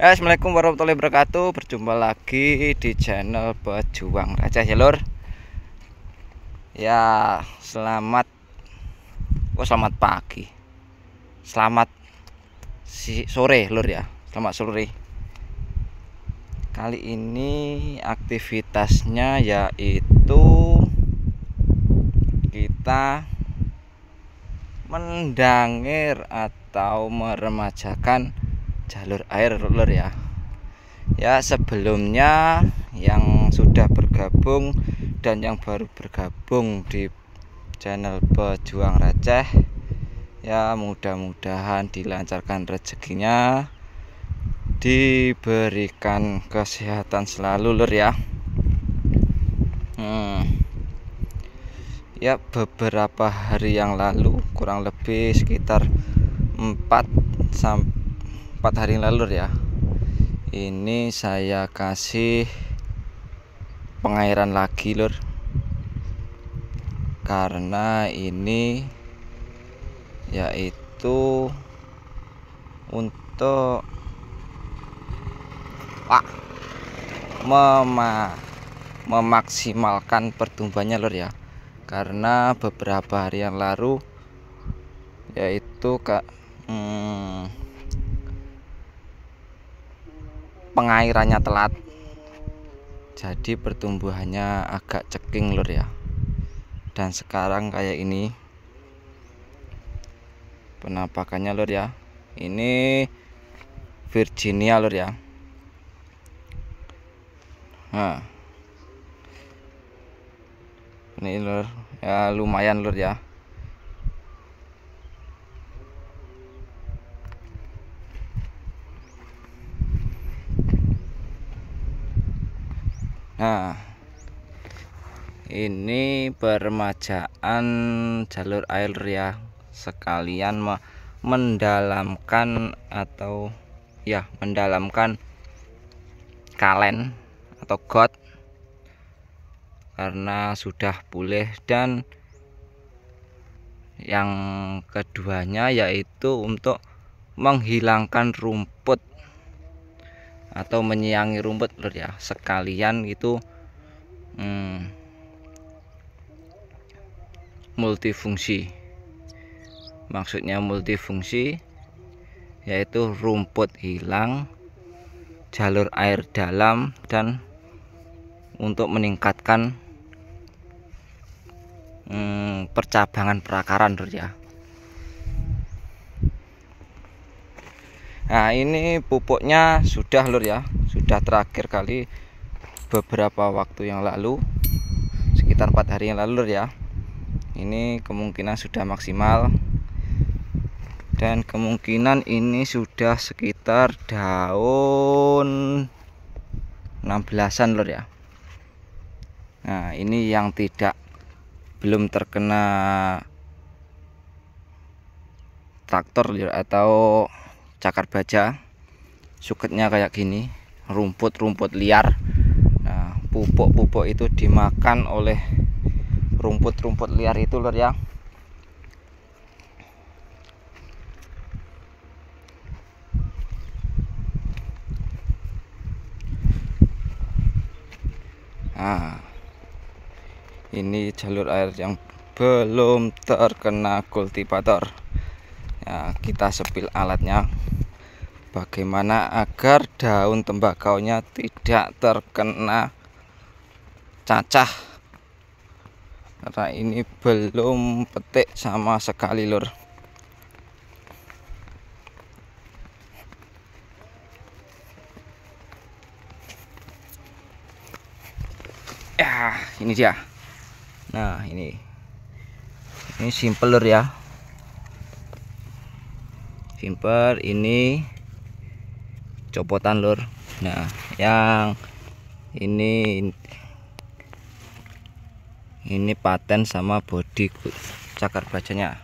Assalamualaikum warahmatullahi wabarakatuh. Berjumpa lagi di channel Pejuang Raja ya lur Ya selamat. Oh selamat pagi. Selamat si sore lur ya. Selamat sore. Kali ini aktivitasnya yaitu Kita Mendangir atau meremajakan jalur air roller ya ya sebelumnya yang sudah bergabung dan yang baru bergabung di channel pejuang receh ya mudah-mudahan dilancarkan rezekinya diberikan kesehatan selalu lur ya hmm. ya beberapa hari yang lalu kurang lebih sekitar 4 sampai empat hari lalu ya. Ini saya kasih pengairan lagi lur. Karena ini yaitu untuk Pak mema memaksimalkan pertumbuhannya lur ya. Karena beberapa hari yang lalu yaitu kak hmm, pengairannya telat. Jadi pertumbuhannya agak ceking lur ya. Dan sekarang kayak ini penampakannya lur ya. Ini Virginia lur ya. Nah. Ini lur ya lumayan lur ya Nah, ini permajaan jalur air ya, sekalian mendalamkan atau ya mendalamkan kalen atau got karena sudah pulih dan yang keduanya yaitu untuk menghilangkan rumput atau menyiangi rumput lur ya. Sekalian itu hmm, multifungsi. Maksudnya multifungsi yaitu rumput hilang jalur air dalam dan untuk meningkatkan hmm, percabangan perakaran lur ya Nah ini pupuknya sudah lur ya. Sudah terakhir kali beberapa waktu yang lalu. Sekitar empat hari yang lalu lur ya. Ini kemungkinan sudah maksimal. Dan kemungkinan ini sudah sekitar daun 16an lur ya. Nah ini yang tidak belum terkena traktor atau cakar baja suketnya kayak gini rumput-rumput liar. Nah pupuk-pupuk itu dimakan oleh rumput-rumput liar itu lor ya. Nah, ini jalur air yang belum terkena kultivator. Ya, kita sepil alatnya bagaimana agar daun tembakaunya tidak terkena cacah? Karena ini belum petik sama sekali lur. Ya ini dia. Nah ini. Ini simple lur ya. Simple ini copotan lur. Nah yang ini ini paten sama body cakar bajanya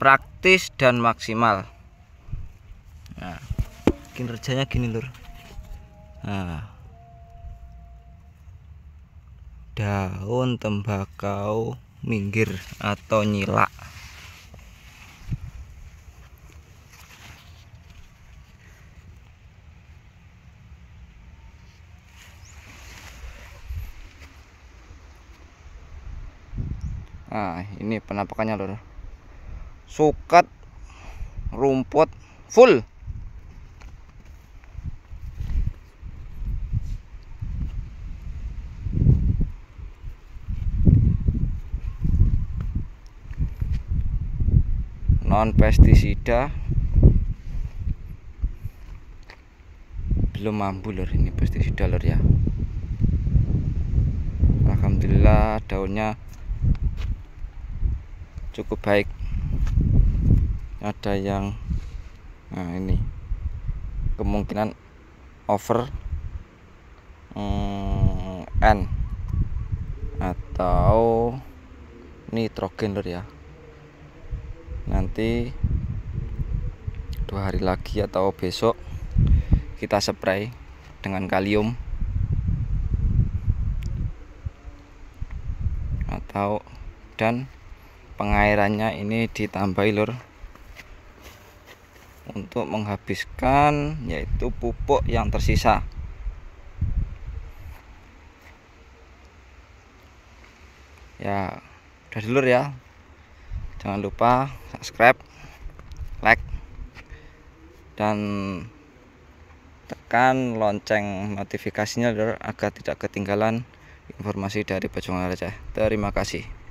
praktis dan maksimal. Nah kinerjanya gini lur. Nah daun tembakau minggir atau nyilak nah ini penampakannya lur. Sukat rumput full. Non pestisida. Belum mampu lor ini pestisida lor ya. Alhamdulillah daunnya cukup baik. Ada yang nah ini. Kemungkinan over hmm, N. Atau nitrogen lor ya. Nanti dua hari lagi atau besok kita spray dengan kalium. Atau dan pengairannya ini ditambahi lur. Untuk menghabiskan yaitu pupuk yang tersisa. Ya udah dulu ya. Jangan lupa subscribe like dan tekan lonceng notifikasinya agar tidak ketinggalan informasi dari Bajungan Raja. Terima kasih